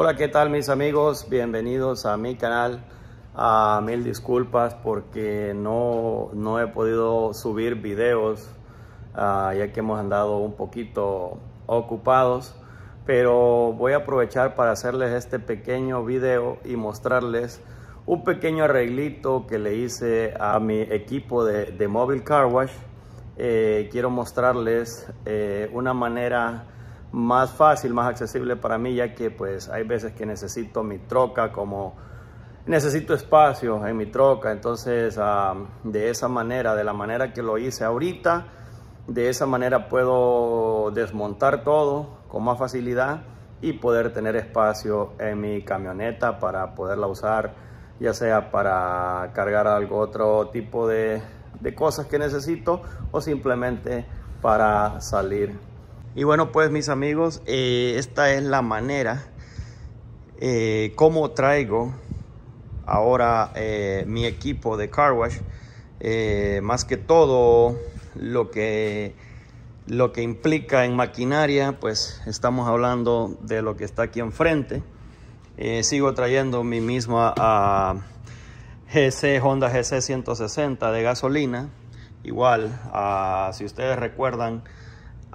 Hola, ¿qué tal mis amigos? Bienvenidos a mi canal. A mil disculpas porque no, no he podido subir videos uh, ya que hemos andado un poquito ocupados. Pero voy a aprovechar para hacerles este pequeño video y mostrarles un pequeño arreglito que le hice a mi equipo de, de Mobile Car Wash. Eh, quiero mostrarles eh, una manera más fácil, más accesible para mí, ya que pues hay veces que necesito mi troca como necesito espacio en mi troca, entonces uh, de esa manera, de la manera que lo hice ahorita, de esa manera puedo desmontar todo con más facilidad y poder tener espacio en mi camioneta para poderla usar, ya sea para cargar algo, otro tipo de, de cosas que necesito o simplemente para salir y bueno, pues mis amigos, eh, esta es la manera eh, como traigo ahora eh, mi equipo de car wash. Eh, más que todo lo que, lo que implica en maquinaria, pues estamos hablando de lo que está aquí enfrente. sigo trayendo mi misma GC Honda GC 160 de gasolina. Igual, uh, si ustedes recuerdan,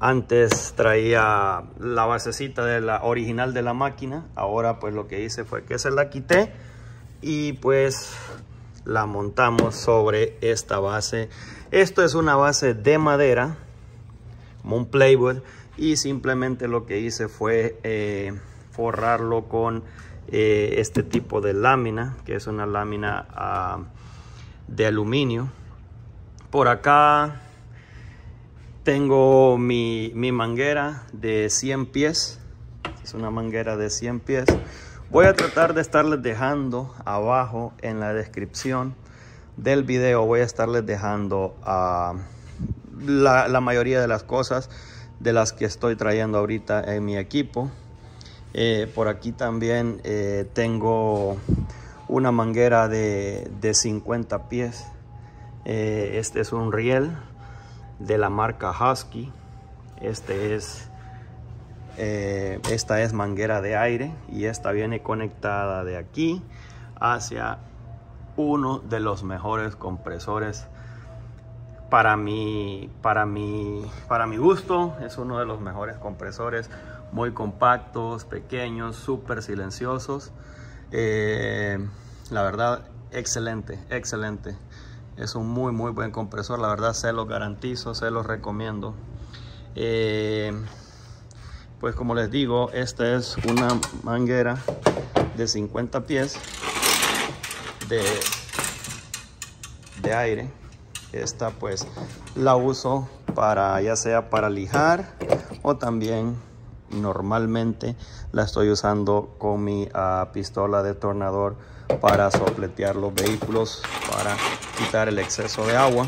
antes traía la basecita de la original de la máquina. Ahora pues lo que hice fue que se la quité y pues la montamos sobre esta base. Esto es una base de madera, como un playwood. Y simplemente lo que hice fue eh, forrarlo con eh, este tipo de lámina, que es una lámina uh, de aluminio. Por acá tengo mi, mi, manguera de 100 pies. Es una manguera de 100 pies. Voy a tratar de estarles dejando abajo en la descripción del video. Voy a estarles dejando la, la, mayoría de las cosas de las que estoy trayendo ahorita en mi equipo. Eh, por aquí también eh, tengo una manguera de, de 50 pies. Eh, este es un riel de la marca Husky. Este es, eh, esta es manguera de aire y esta viene conectada de aquí hacia uno de los mejores compresores para mi, para mi, para mi gusto. Es uno de los mejores compresores, muy compactos, pequeños, súper silenciosos. Eh, la verdad, excelente, excelente. Es un muy muy buen compresor, la verdad se los garantizo, se los recomiendo. Eh, pues como les digo, esta es una manguera de 50 pies de, de aire. Esta pues la uso para ya sea para lijar o también normalmente la estoy usando con mi uh, pistola de tornador para sopletear los vehículos para quitar el exceso de agua.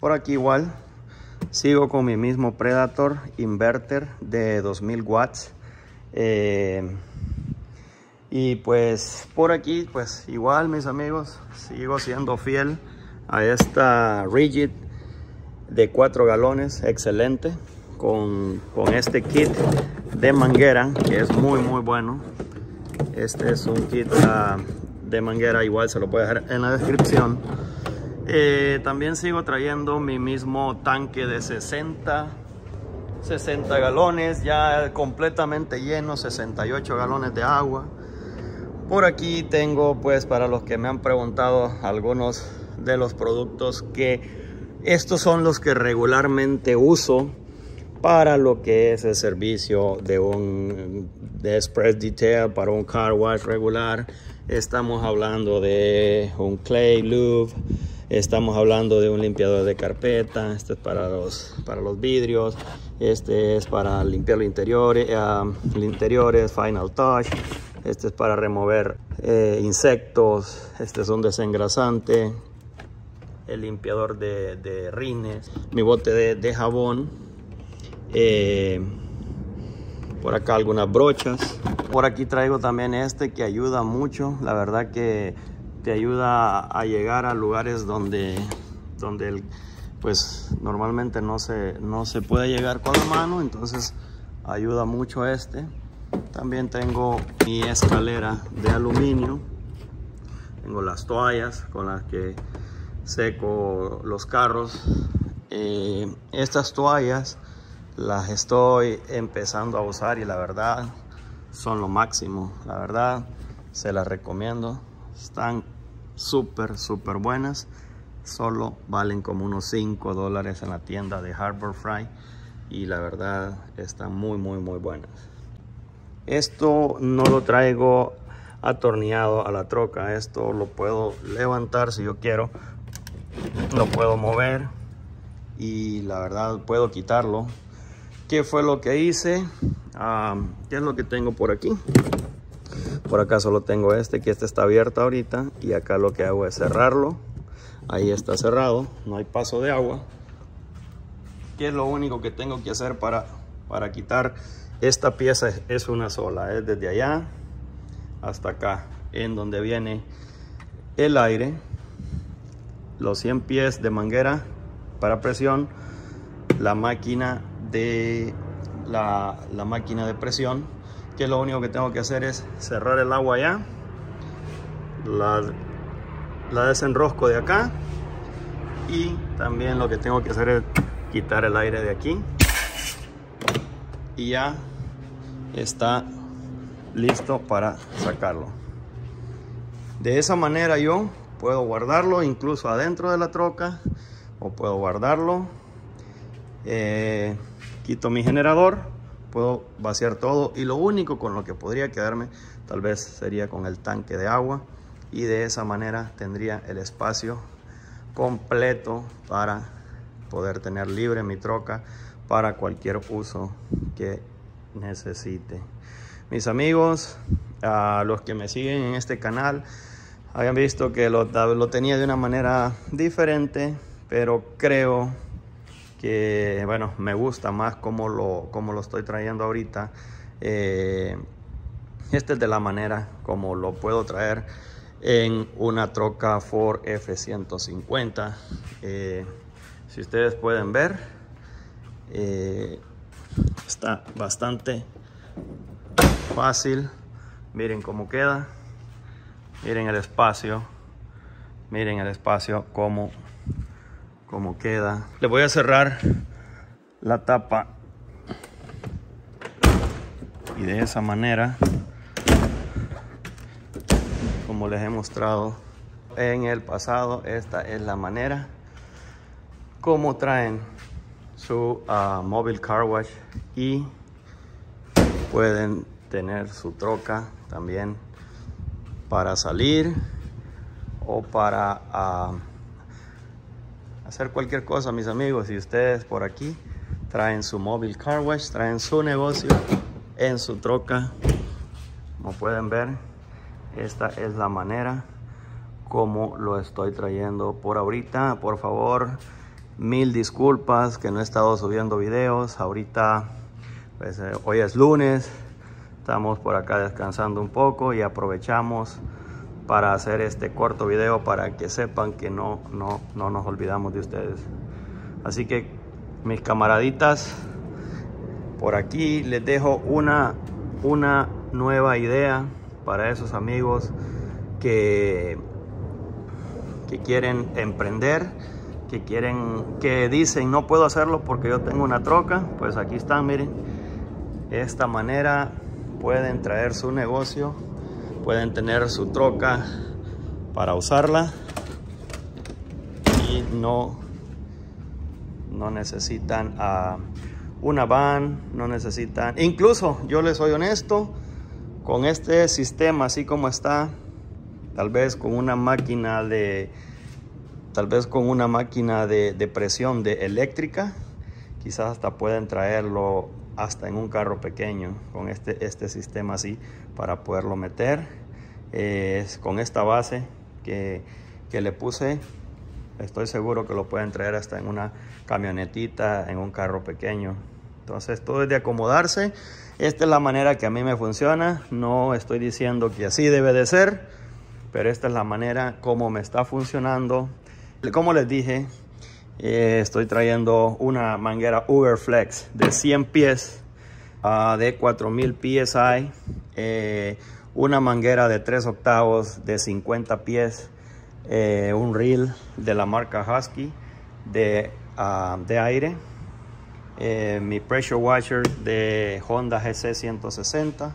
Por aquí igual sigo con mi mismo Predator inverter de 2000 watts. Eh, y pues por aquí pues igual mis amigos sigo siendo fiel a esta rigid de 4 galones excelente con, con este kit de manguera que es muy muy bueno. Este es un kit uh, de manguera igual se lo puede dejar en la descripción. Eh, también sigo trayendo mi mismo tanque de 60 60 galones ya completamente lleno 68 galones de agua. Por aquí tengo pues para los que me han preguntado algunos de los productos que estos son los que regularmente uso para lo que es el servicio de un express detail para un car wash regular. Estamos hablando de un clay lube estamos hablando de un limpiador de carpeta este es para los para los vidrios este es para limpiar los interiores uh, interiores final touch este es para remover eh, insectos este es un desengrasante el limpiador de, rines mi bote de jabón eh, por acá algunas brochas por aquí traigo también este que ayuda mucho. La verdad que te ayuda a llegar a lugares donde, donde el, pues normalmente no se, no se puede llegar con la mano. Entonces ayuda mucho este. También tengo mi escalera de aluminio. Tengo las toallas con las que seco los carros. Eh, estas toallas las estoy empezando a usar y la verdad son lo máximo. La verdad se las recomiendo. Están súper, súper buenas. Solo valen como unos 5 dólares en la tienda de Harbor Fry. Y la verdad están muy, muy, muy buenas. Esto no lo traigo atornillado a la troca. Esto lo puedo levantar si yo quiero. Lo puedo mover. Y la verdad puedo quitarlo. ¿Qué fue lo que hice? Ah, ¿Qué es lo que tengo por aquí? Por acá solo tengo este, que este está abierto ahorita. Y acá lo que hago es cerrarlo. Ahí está cerrado, no hay paso de agua. ¿Qué es lo único que tengo que hacer para, para quitar esta pieza? Es una sola, es desde allá hasta acá, en donde viene el aire. Los 100 pies de manguera para presión. La máquina de la, la máquina de presión que lo único que tengo que hacer es cerrar el agua allá la, la desenrosco de acá y también lo que tengo que hacer es quitar el aire de aquí. Y ya está listo para sacarlo. De esa manera yo puedo guardarlo incluso adentro de la troca o puedo guardarlo. Eh, quito mi generador puedo vaciar todo y lo único con lo que podría quedarme tal vez sería con el tanque de agua y de esa manera tendría el espacio completo para poder tener libre mi troca para cualquier uso que necesite. Mis amigos a los que me siguen en este canal habían visto que lo, lo tenía de una manera diferente pero creo que bueno, me gusta más como lo, como lo estoy trayendo ahorita. Eh, este es de la manera como lo puedo traer en una troca Ford F-150. Eh, si ustedes pueden ver, eh, está bastante fácil. Miren cómo queda. Miren el espacio. Miren el espacio como como queda. Le voy a cerrar la tapa y de esa manera como les he mostrado en el pasado esta es la manera como traen su uh, mobile car wash y pueden tener su troca también para salir o para uh, hacer cualquier cosa, mis amigos. Y ustedes por aquí traen su móvil car wash, traen su negocio en su troca. Como pueden ver, esta es la manera como lo estoy trayendo por ahorita. Por favor, mil disculpas que no he estado subiendo videos. Ahorita, pues, eh, hoy es lunes. Estamos por acá descansando un poco y aprovechamos para hacer este corto video para que sepan que no, no, no nos olvidamos de ustedes. Así que mis camaraditas, por aquí les dejo una, una nueva idea para esos amigos que, que quieren emprender, que quieren, que dicen no puedo hacerlo porque yo tengo una troca, pues aquí están, miren, esta manera pueden traer su negocio pueden tener su troca para usarla. Y no, no necesitan uh, una van, no necesitan, incluso yo les soy honesto, con este sistema así como está, tal vez con una máquina de, tal vez con una máquina de presión de eléctrica, quizás hasta pueden traerlo hasta en un carro pequeño con este, este sistema así para poderlo meter. Es con esta base que, que, le puse. Estoy seguro que lo pueden traer hasta en una camionetita en un carro pequeño. Entonces todo es de acomodarse. Esta es la manera que a mí me funciona. No estoy diciendo que así debe de ser pero esta es la manera como me está funcionando. Como les dije eh, estoy trayendo una manguera Uberflex de 100 pies uh, de 4000 psi, eh, una manguera de 3 octavos de 50 pies, eh, un reel de la marca Husky de, uh, de aire, mi pressure washer de Honda GC 160.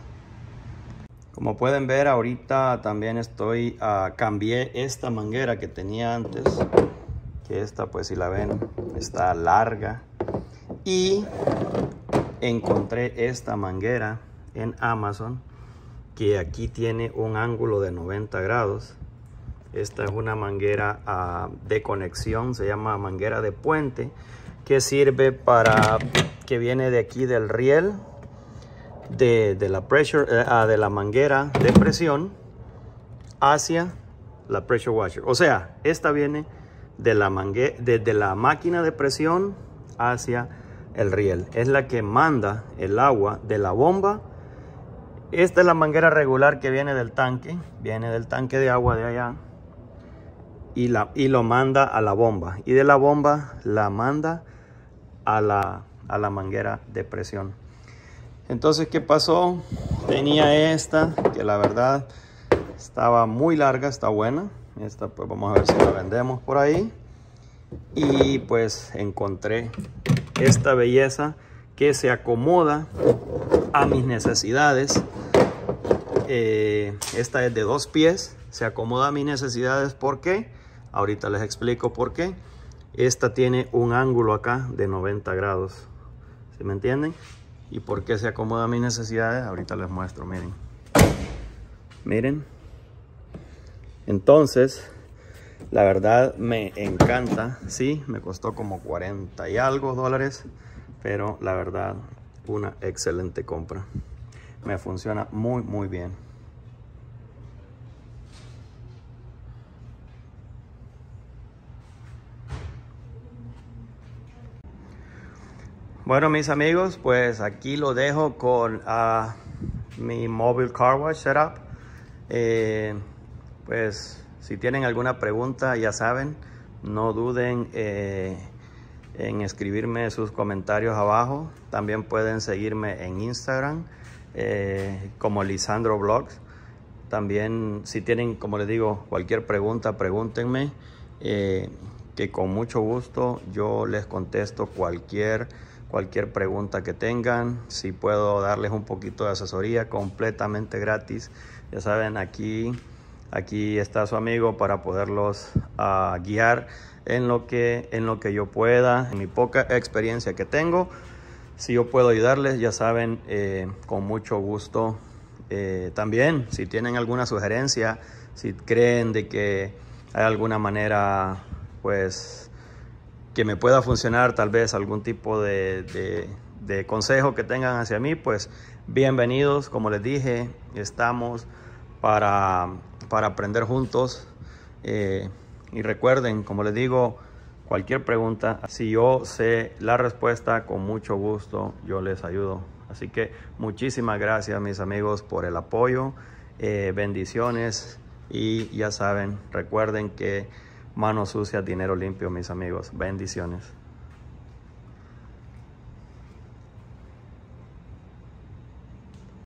Como pueden ver ahorita también estoy, uh, cambié esta manguera que tenía antes, esta pues si la ven está larga. Y encontré esta manguera en Amazon que aquí tiene un ángulo de 90 grados. Esta es una manguera uh, de conexión se llama manguera de puente que sirve para que viene de aquí del riel de, de la pressure uh, de la manguera de presión hacia la pressure washer. O sea esta viene de la la máquina de presión hacia el riel. Es la que manda el agua de la bomba. Esta es la manguera regular que viene del tanque. Viene del tanque de agua de allá. Y, la, y lo manda a la bomba. Y de la bomba la manda a la, a la manguera de presión. Entonces, ¿qué pasó? Tenía esta, que la verdad estaba muy larga, está buena. Esta pues vamos a ver si la vendemos por ahí. Y pues encontré esta belleza que se acomoda a mis necesidades. Eh, esta es de dos pies, se acomoda a mis necesidades. ¿Por qué? Ahorita les explico por qué. Esta tiene un ángulo acá de 90 grados. ¿Sí me entienden? ¿Y por qué se acomoda a mis necesidades? Ahorita les muestro, miren. Miren. Entonces, la verdad me encanta, sí, me costó como 40 y algo dólares, pero la verdad una excelente compra. Me funciona muy muy bien. Bueno mis amigos, pues aquí lo dejo con uh, mi mobile car wash setup. Eh, pues si tienen alguna pregunta, ya saben, no duden eh, en escribirme sus comentarios abajo. También pueden seguirme en Instagram eh, como Lisandro Vlogs. También si tienen, como les digo, cualquier pregunta, pregúntenme. Eh, que con mucho gusto yo les contesto cualquier, cualquier pregunta que tengan. Si puedo darles un poquito de asesoría completamente gratis. Ya saben, aquí Aquí está su amigo para poderlos uh, guiar en lo, que, en lo que yo pueda, en mi poca experiencia que tengo. Si yo puedo ayudarles, ya saben, eh, con mucho gusto. Eh, también, si tienen alguna sugerencia, si creen de que hay alguna manera, pues, que me pueda funcionar, tal vez algún tipo de, de, de consejo que tengan hacia mí, pues, bienvenidos. Como les dije, estamos para para aprender juntos. Eh, y recuerden, como les digo, cualquier pregunta, si yo sé la respuesta, con mucho gusto yo les ayudo. Así que muchísimas gracias mis amigos por el apoyo, eh, bendiciones y ya saben, recuerden que mano sucia, dinero limpio mis amigos, bendiciones.